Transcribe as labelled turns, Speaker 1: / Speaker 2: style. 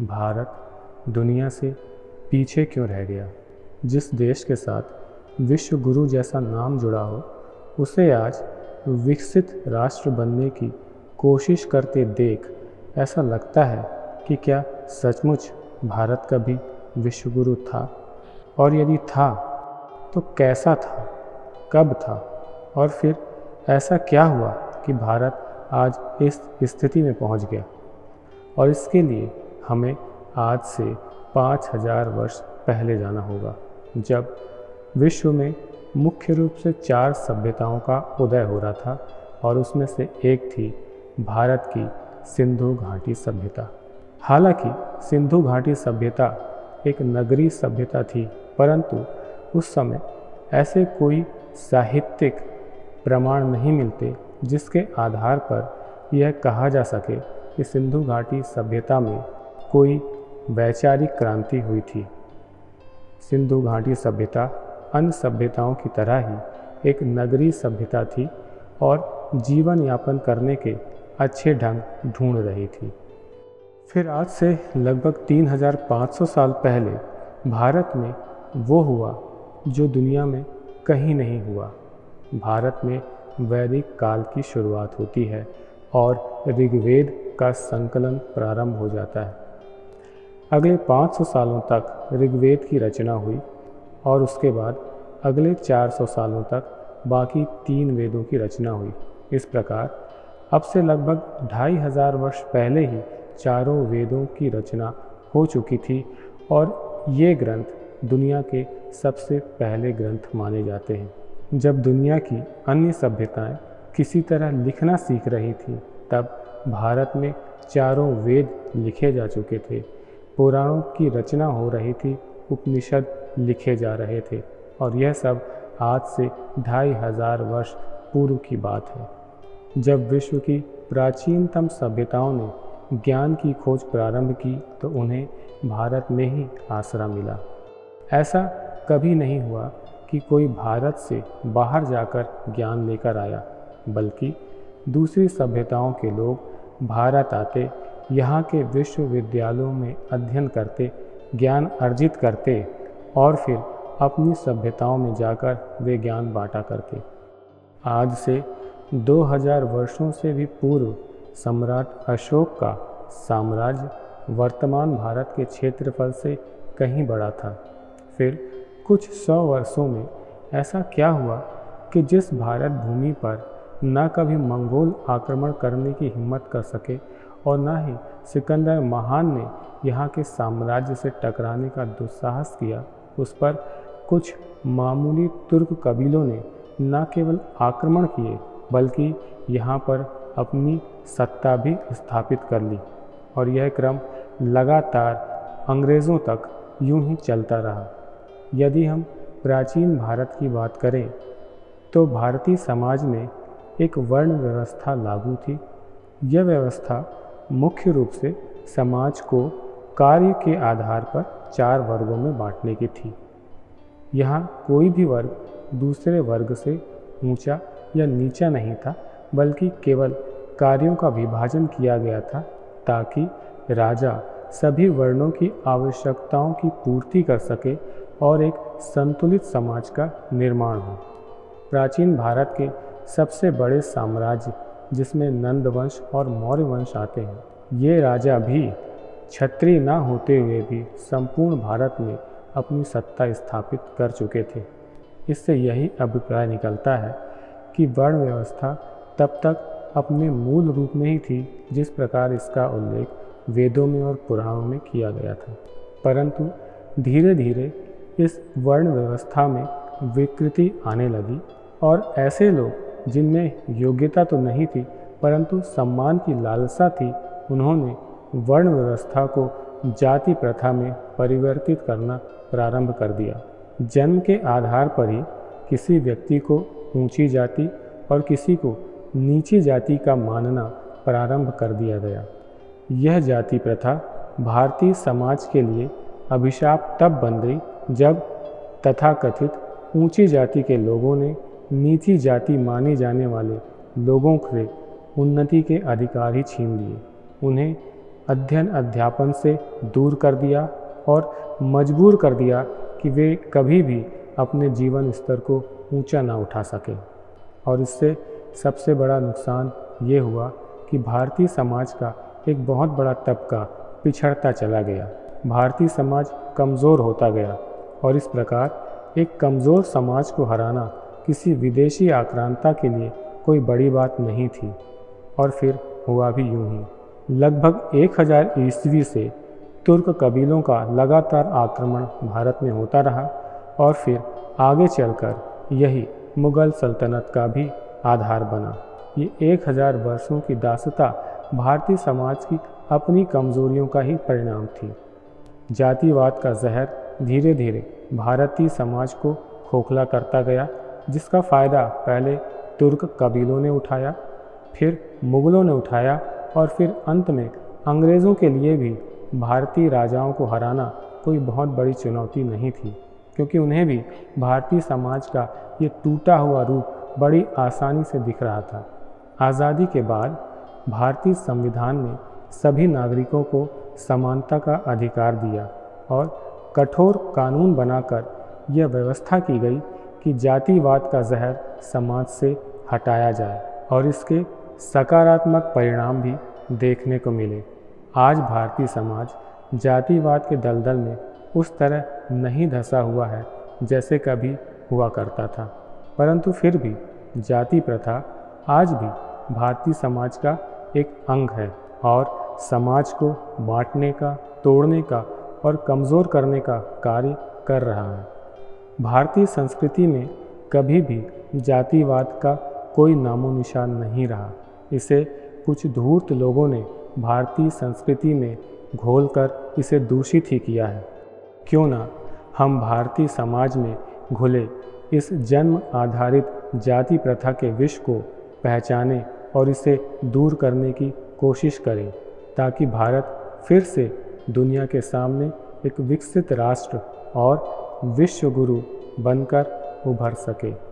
Speaker 1: भारत दुनिया से पीछे क्यों रह गया? जिस देश के साथ विश्व गुरु जैसा नाम जुड़ा हो, उसे आज विकसित राष्ट्र बनने की कोशिश करते देख ऐसा लगता है कि क्या सचमुच भारत का भी विश्व गुरु था? और यदि था तो कैसा था? कब था? और फिर ऐसा क्या हुआ कि भारत आज इस स्थिति में पहुँच गया? और इसके लिए हमें आज से पाँच हज़ार वर्ष पहले जाना होगा, जब विश्व में मुख्य रूप से चार सभ्यताओं का उदय हो रहा था और उसमें से एक थी भारत की सिंधु घाटी सभ्यता। हालाँकि सिंधु घाटी सभ्यता एक नगरीय सभ्यता थी, परंतु उस समय ऐसे कोई साहित्यिक प्रमाण नहीं मिलते जिसके आधार पर यह कहा जा सके कि सिंधु घाटी सभ्यता में कोई वैचारिक क्रांति हुई थी। सिंधु घाटी सभ्यता अन्य सभ्यताओं की तरह ही एक नगरीय सभ्यता थी और जीवन यापन करने के अच्छे ढंग ढूंढ रही थी। फिर आज से लगभग 3500 साल पहले भारत में वो हुआ जो दुनिया में कहीं नहीं हुआ। भारत में वैदिक काल की शुरुआत होती है और ऋग्वेद का संकलन प्रारंभ हो जाता है। अगले 500 सालों तक ऋग्वेद की रचना हुई और उसके बाद अगले 400 सालों तक बाकी तीन वेदों की रचना हुई। इस प्रकार अब से लगभग ढाई हज़ार वर्ष पहले ही चारों वेदों की रचना हो चुकी थी और ये ग्रंथ दुनिया के सबसे पहले ग्रंथ माने जाते हैं। जब दुनिया की अन्य सभ्यताएँ किसी तरह लिखना सीख रही थी, तब भारत में चारों वेद लिखे जा चुके थे। पुराणों की रचना हो रही थी, उपनिषद लिखे जा रहे थे। और यह सब आज से ढाई हज़ार वर्ष पूर्व की बात है। जब विश्व की प्राचीनतम सभ्यताओं ने ज्ञान की खोज प्रारंभ की तो उन्हें भारत में ही आसरा मिला। ऐसा कभी नहीं हुआ कि कोई भारत से बाहर जाकर ज्ञान लेकर आया, बल्कि दूसरी सभ्यताओं के लोग भारत आते यहाँ के विश्वविद्यालयों में अध्ययन करते, ज्ञान अर्जित करते और फिर अपनी सभ्यताओं में जाकर वे ज्ञान बांटा करते। आज से 2000 वर्षों से भी पूर्व सम्राट अशोक का साम्राज्य वर्तमान भारत के क्षेत्रफल से कहीं बड़ा था। फिर कुछ सौ वर्षों में ऐसा क्या हुआ कि जिस भारत भूमि पर न कभी मंगोल आक्रमण करने की हिम्मत कर सके और न ही सिकंदर महान ने यहाँ के साम्राज्य से टकराने का दुस्साहस किया। उस पर कुछ मामूली तुर्क कबीलों ने न केवल आक्रमण किए, बल्कि यहाँ पर अपनी सत्ता भी स्थापित कर ली और यह क्रम लगातार अंग्रेज़ों तक यूँ ही चलता रहा। यदि हम प्राचीन भारत की बात करें तो भारतीय समाज में एक वर्ण व्यवस्था लागू थी। यह व्यवस्था मुख्य रूप से समाज को कार्य के आधार पर चार वर्गों में बांटने की थी। यहाँ कोई भी वर्ग दूसरे वर्ग से ऊँचा या नीचा नहीं था, बल्कि केवल कार्यों का विभाजन किया गया था ताकि राजा सभी वर्णों की आवश्यकताओं की पूर्ति कर सके और एक संतुलित समाज का निर्माण हो। प्राचीन भारत के सबसे बड़े साम्राज्य जिसमें नंद वंश और मौर्य वंश आते हैं। ये राजा भी छत्री न होते हुए भी संपूर्ण भारत में अपनी सत्ता स्थापित कर चुके थे। इससे यही अभिप्राय निकलता है कि वर्ण व्यवस्था तब तक अपने मूल रूप में ही थी, जिस प्रकार इसका उल्लेख वेदों में और पुराणों में किया गया था। परंतु धीरे धीरे इस वर्ण व्यवस्था में विकृति आने लगी और ऐसे लोग जिनमें योग्यता तो नहीं थी, परंतु सम्मान की लालसा थी, उन्होंने वर्ण व्यवस्था को जाति प्रथा में परिवर्तित करना प्रारंभ कर दिया। जन्म के आधार पर ही किसी व्यक्ति को ऊँची जाति और किसी को नीची जाति का मानना प्रारंभ कर दिया गया। यह जाति प्रथा भारतीय समाज के लिए अभिशाप तब बन गई जब तथाकथित ऊँची जाति के लोगों ने नीची जाति माने जाने वाले लोगों से उन्नति के अधिकार ही छीन लिए। उन्हें अध्ययन अध्यापन से दूर कर दिया और मजबूर कर दिया कि वे कभी भी अपने जीवन स्तर को ऊँचा ना उठा सके। और इससे सबसे बड़ा नुकसान ये हुआ कि भारतीय समाज का एक बहुत बड़ा तबका पिछड़ता चला गया। भारतीय समाज कमज़ोर होता गया और इस प्रकार एक कमज़ोर समाज को हराना किसी विदेशी आक्रांता के लिए कोई बड़ी बात नहीं थी। और फिर हुआ भी यूँ ही। लगभग एक हज़ार ईस्वी से तुर्क कबीलों का लगातार आक्रमण भारत में होता रहा और फिर आगे चलकर यही मुग़ल सल्तनत का भी आधार बना। ये एक हज़ार वर्षों की दासता भारतीय समाज की अपनी कमज़ोरियों का ही परिणाम थी। जातिवाद का जहर धीरे धीरे भारतीय समाज को खोखला करता गया जिसका फ़ायदा पहले तुर्क कबीलों ने उठाया, फिर मुग़लों ने उठाया और फिर अंत में अंग्रेज़ों के लिए भी भारतीय राजाओं को हराना कोई बहुत बड़ी चुनौती नहीं थी, क्योंकि उन्हें भी भारतीय समाज का ये टूटा हुआ रूप बड़ी आसानी से दिख रहा था। आज़ादी के बाद भारतीय संविधान ने सभी नागरिकों को समानता का अधिकार दिया और कठोर कानून बनाकर यह व्यवस्था की गई कि जातिवाद का जहर समाज से हटाया जाए और इसके सकारात्मक परिणाम भी देखने को मिले। आज भारतीय समाज जातिवाद के दलदल में उस तरह नहीं धंसा हुआ है जैसे कभी हुआ करता था। परंतु फिर भी जाति प्रथा आज भी भारतीय समाज का एक अंग है और समाज को बांटने का, तोड़ने का और कमज़ोर करने का कार्य कर रहा है। भारतीय संस्कृति में कभी भी जातिवाद का कोई नामो निशान नहीं रहा। इसे कुछ धूर्त लोगों ने भारतीय संस्कृति में घोलकर इसे दूषित ही किया है। क्यों ना हम भारतीय समाज में घुले इस जन्म आधारित जाति प्रथा के विष को पहचाने और इसे दूर करने की कोशिश करें, ताकि भारत फिर से दुनिया के सामने एक विकसित राष्ट्र और विश्व गुरु बनकर उभर सके।